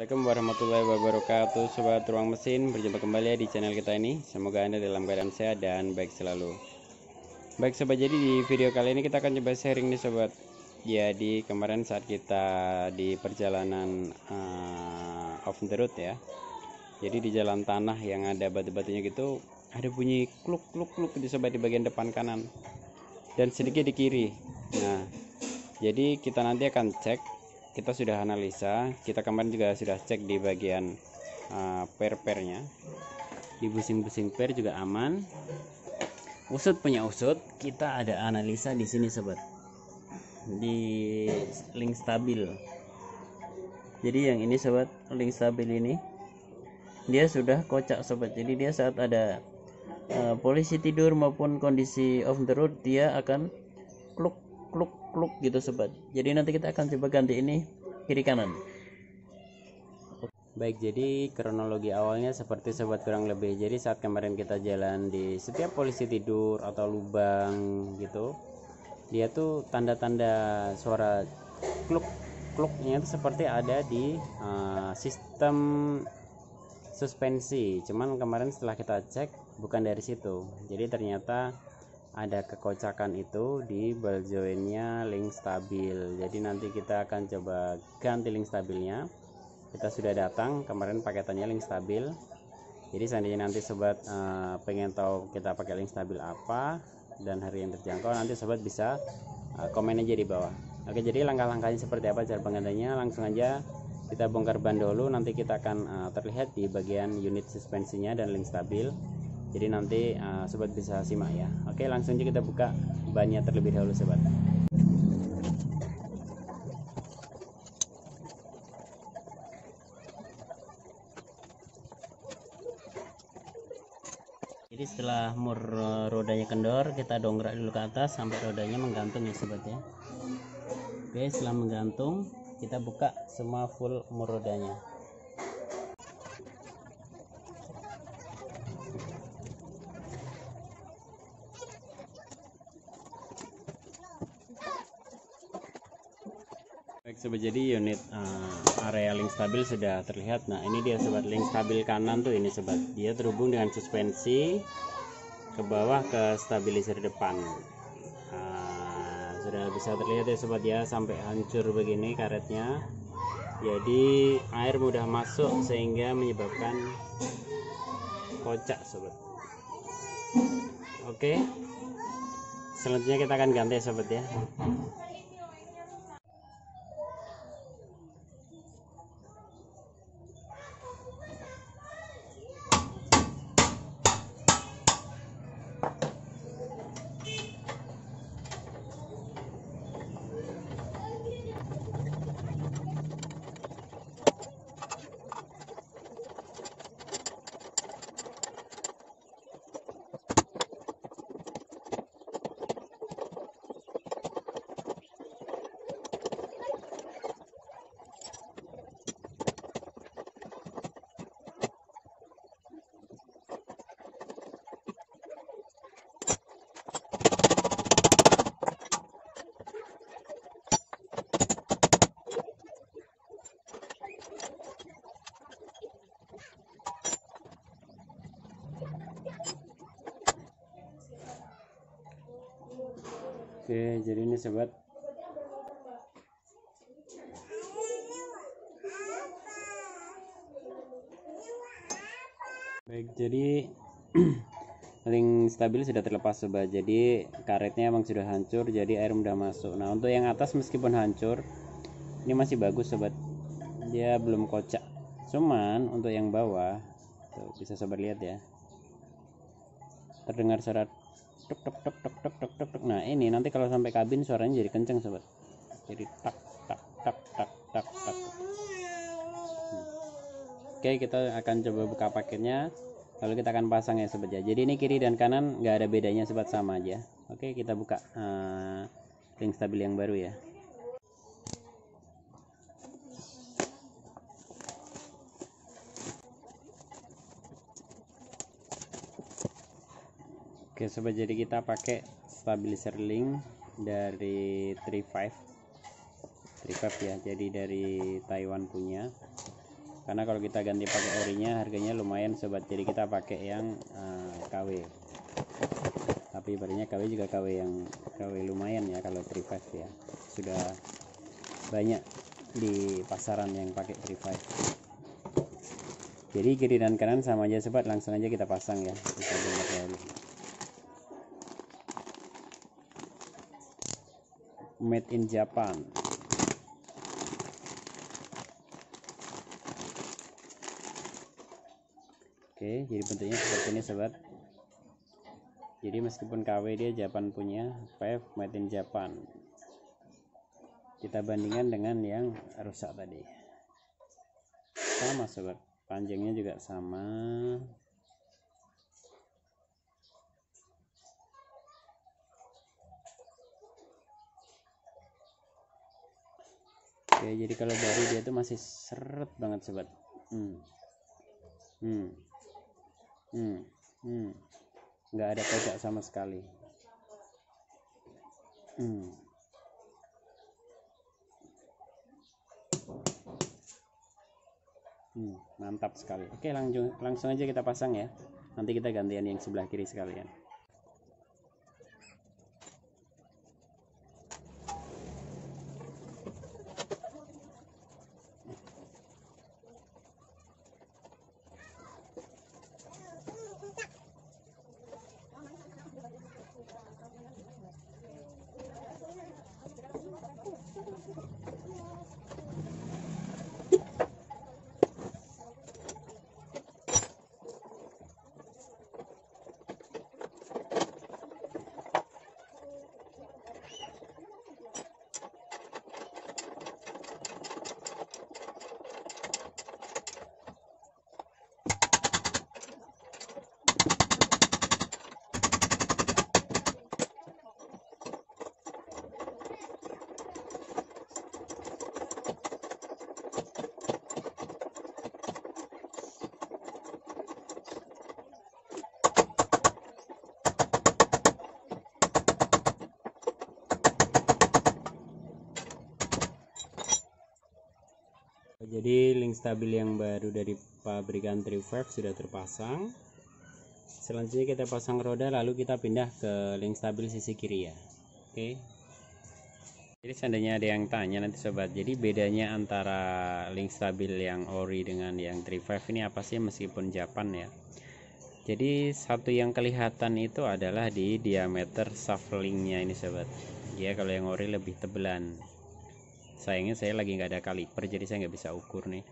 Assalamualaikum warahmatullahi wabarakatuh Sobat Ruang Mesin. Berjumpa kembali di channel kita ini. Semoga Anda dalam keadaan sehat dan baik selalu. Baik Sobat jadi di video kali ini kita akan coba sharing nih Sobat. Jadi kemarin saat kita di perjalanan uh, off the road ya. Jadi di jalan tanah yang ada batu-batunya gitu Ada bunyi kluk kluk kluk di Sobat di bagian depan kanan. Dan sedikit di kiri. Nah jadi kita nanti akan cek kita sudah analisa kita kemarin juga sudah cek di bagian uh, per-pernya. Di busing-busing per juga aman. Usut punya usut kita ada analisa di sini sobat. Di link stabil. Jadi yang ini sobat link stabil ini dia sudah kocak sobat. Jadi dia saat ada uh, polisi tidur maupun kondisi off the road dia akan kluk kluk kluk gitu sobat. Jadi nanti kita akan coba ganti ini kiri kanan. Baik jadi kronologi awalnya seperti sobat kurang lebih. Jadi saat kemarin kita jalan di setiap polisi tidur atau lubang gitu dia tuh tanda-tanda suara kluk kluknya itu seperti ada di uh, sistem suspensi. Cuman kemarin setelah kita cek bukan dari situ. Jadi ternyata ada kekocakan itu di ball link stabil. Jadi nanti kita akan coba ganti link stabilnya. Kita sudah datang kemarin paketannya link stabil. Jadi seandainya nanti sobat uh, pengen tahu kita pakai link stabil apa dan hari yang terjangkau nanti sobat bisa uh, komen aja di bawah. Oke jadi langkah-langkahnya seperti apa cara penggantinya langsung aja kita bongkar ban dulu. Nanti kita akan uh, terlihat di bagian unit suspensinya dan link stabil jadi nanti uh, sobat bisa simak ya. Oke langsung aja kita buka bannya terlebih dahulu sobat. Jadi setelah mur eh, rodanya kendor kita dongkrak dulu ke atas sampai rodanya menggantung ya sobat ya. Oke setelah menggantung kita buka semua full mur rodanya Baik sobat jadi unit uh, area link stabil sudah terlihat. Nah ini dia sobat link stabil kanan tuh ini sobat. Dia terhubung dengan suspensi ke bawah ke stabilizer depan. Uh, sudah bisa terlihat ya sobat ya sampai hancur begini karetnya. Jadi air mudah masuk sehingga menyebabkan kocak sobat. Oke. Selanjutnya kita akan ganti sobat ya. Jadi ini sobat. Baik, jadi link stabil sudah terlepas sobat. Jadi karetnya emang sudah hancur, jadi air mudah masuk. Nah, untuk yang atas meskipun hancur, ini masih bagus sobat. Dia belum kocak. Cuman untuk yang bawah, tuh bisa sobat lihat ya. Terdengar suara tuk tuk tuk tuk tuk tuk tuk tuk. Nah ini nanti kalau sampai kabin suaranya jadi kenceng sobat. Jadi tak tak tak tak tak tak. Hmm. oke kita akan coba buka paketnya. Lalu kita akan pasang ya sobat ya. Jadi ini kiri dan kanan nggak ada bedanya sobat sama aja. Oke kita buka uh, link stabil yang baru ya Oke sobat jadi kita pakai stabilizer link dari 35 35 ya jadi dari Taiwan punya. Karena kalau kita ganti pakai orinya harganya lumayan sobat jadi kita pakai yang uh, KW tapi ibaratnya KW juga KW yang KW lumayan ya kalau 35 ya. Sudah banyak di pasaran yang pakai 35 jadi kiri dan kanan sama aja sobat. Langsung aja kita pasang ya. Kita made in Japan Oke, jadi bentuknya seperti ini sobat. Jadi meskipun KW dia Japan punya, PF made in Japan. Kita bandingkan dengan yang rusak tadi. Sama sobat, panjangnya juga sama. Oke, jadi kalau baru dia tuh masih seret banget sobat. Hmm. Hmm hmm, hmm. nggak ada pecah sama sekali hmm. Hmm, mantap sekali oke langsung langsung aja kita pasang ya nanti kita gantian yang sebelah kiri sekalian jadi link stabil yang baru dari pabrikan Trifav sudah terpasang. Selanjutnya kita pasang roda lalu kita pindah ke link stabil sisi kiri ya. Oke. Jadi seandainya ada yang tanya nanti sobat. Jadi bedanya antara link stabil yang ori dengan yang Trifav ini apa sih meskipun Japan ya? Jadi satu yang kelihatan itu adalah di diameter shaft linknya ini sobat. Ya kalau yang ori lebih tebelan sayangnya saya lagi nggak ada kaliper jadi saya nggak bisa ukur nih.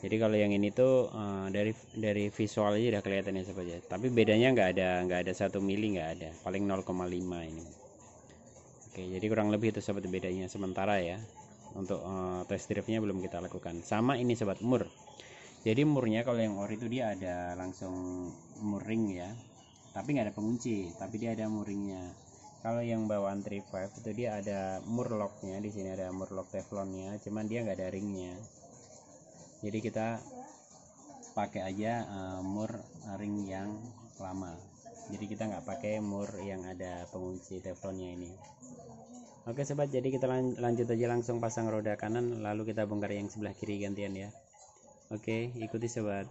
Jadi kalau yang ini tuh uh, dari dari visual aja udah kelihatan ya saja tapi bedanya nggak ada nggak ada satu mili nggak ada. Paling 0,5 ini. Oke jadi kurang lebih itu sobat bedanya. Sementara ya untuk uh, test drive-nya belum kita lakukan. Sama ini sobat mur. Jadi murnya kalau yang ori itu dia ada langsung mur ring ya. Tapi nggak ada pengunci tapi dia ada muringnya kalau yang bawaan 35 itu dia ada murlocknya di sini ada murlock teflonnya cuman dia nggak ada ringnya. Jadi kita pakai aja uh, mur ring yang lama. Jadi kita nggak pakai mur yang ada pengunci teflonnya ini. Oke sobat jadi kita lanjut aja langsung pasang roda kanan lalu kita bongkar yang sebelah kiri gantian ya. Oke ikuti sobat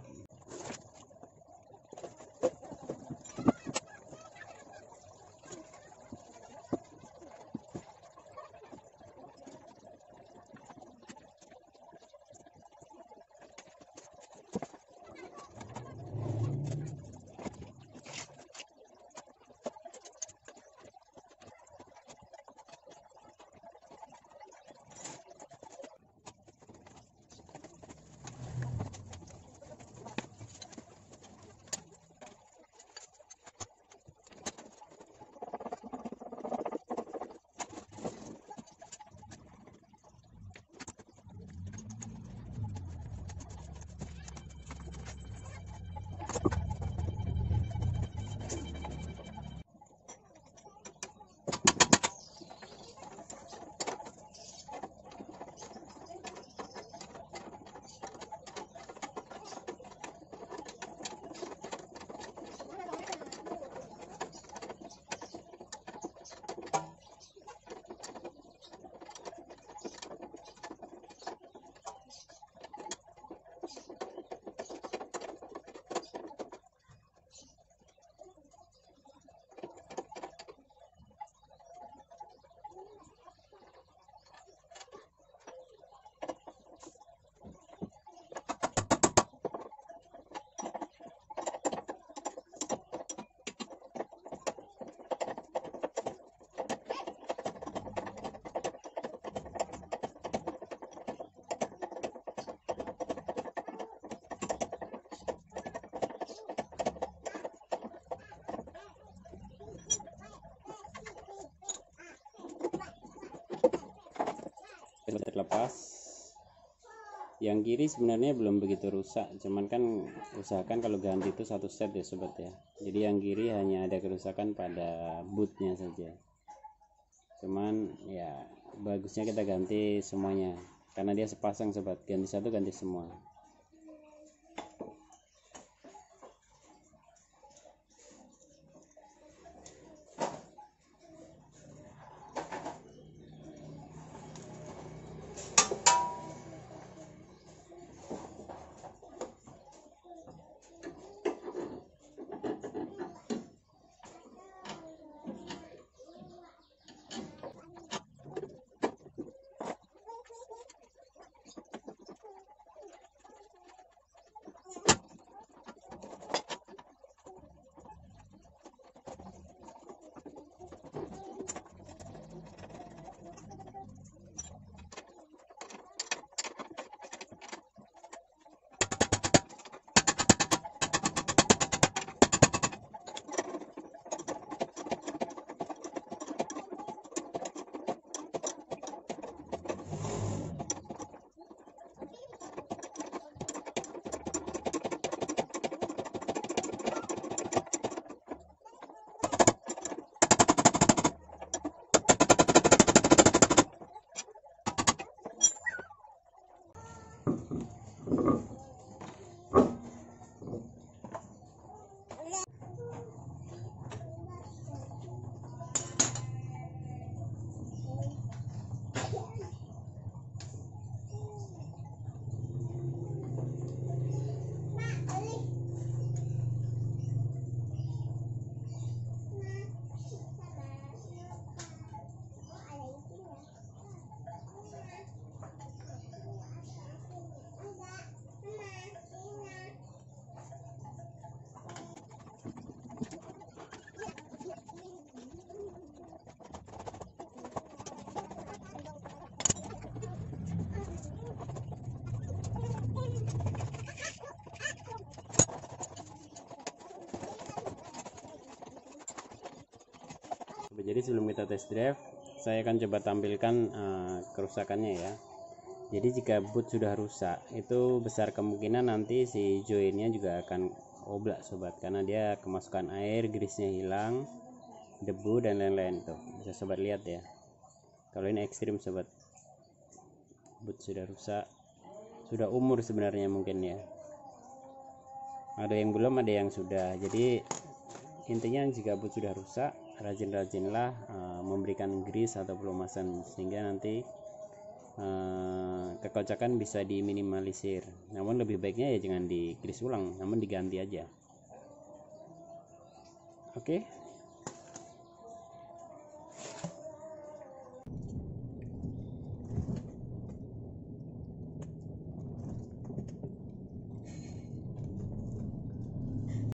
pas yang kiri sebenarnya belum begitu rusak cuman kan usahakan kalau ganti itu satu set ya sobat ya. Jadi yang kiri hanya ada kerusakan pada bootnya saja. Cuman ya bagusnya kita ganti semuanya. Karena dia sepasang sobat. Ganti satu ganti semua jadi sebelum kita test drive saya akan coba tampilkan uh, kerusakannya ya. Jadi jika boot sudah rusak itu besar kemungkinan nanti si joinnya juga akan oblak sobat. Karena dia kemasukan air grisnya hilang debu dan lain-lain tuh. Bisa sobat lihat ya. Kalau ini ekstrim sobat. Boot sudah rusak. Sudah umur sebenarnya mungkin ya. Ada yang belum ada yang sudah. Jadi intinya jika boot sudah rusak rajin-rajinlah uh, memberikan grease atau pelumasan sehingga nanti uh, kekocakan bisa diminimalisir namun lebih baiknya ya jangan di grease ulang namun diganti aja oke okay?